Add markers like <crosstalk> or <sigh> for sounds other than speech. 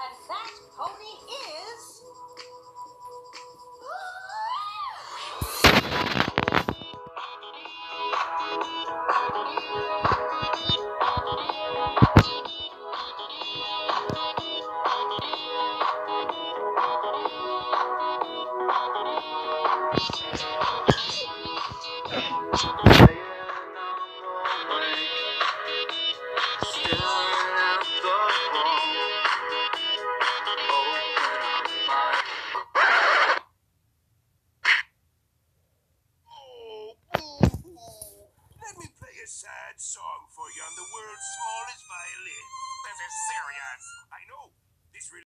And that pony is. <laughs> a sad song for you on the world's smallest violin. This is serious. I know. This really.